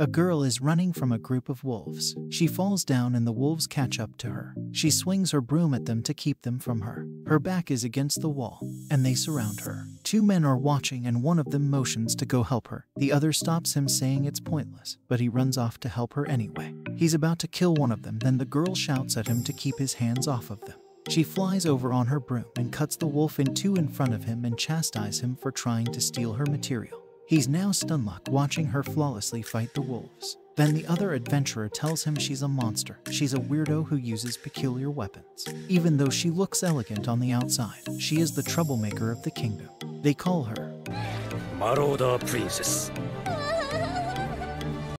A girl is running from a group of wolves. She falls down and the wolves catch up to her. She swings her broom at them to keep them from her. Her back is against the wall, and they surround her. Two men are watching, and one of them motions to go help her. The other stops him, saying it's pointless, but he runs off to help her anyway. He's about to kill one of them, then the girl shouts at him to keep his hands off of them. She flies over on her broom and cuts the wolf in two in front of him and chastises him for trying to steal her material. He's now stunlocked watching her flawlessly fight the wolves. Then the other adventurer tells him she's a monster. She's a weirdo who uses peculiar weapons. Even though she looks elegant on the outside, she is the troublemaker of the kingdom. They call her Marauder Princess